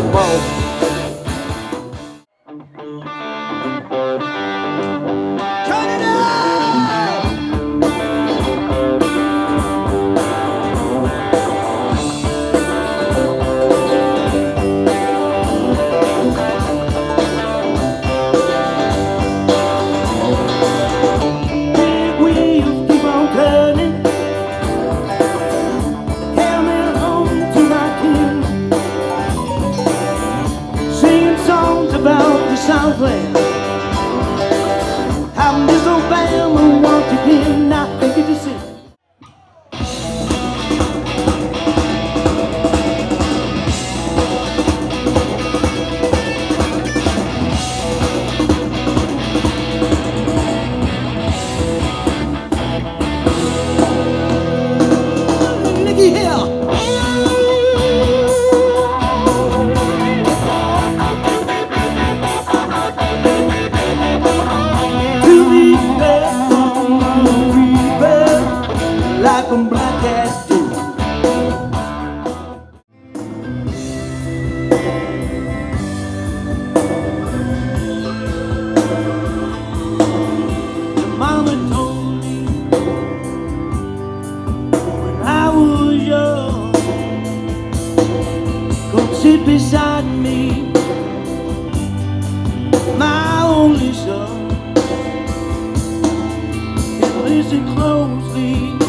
slow. trabalhamos. When I was young, come sit beside me, my only son, and listen closely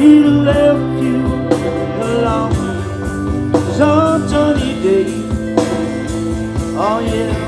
Have left you alone some sunny day. Oh yeah.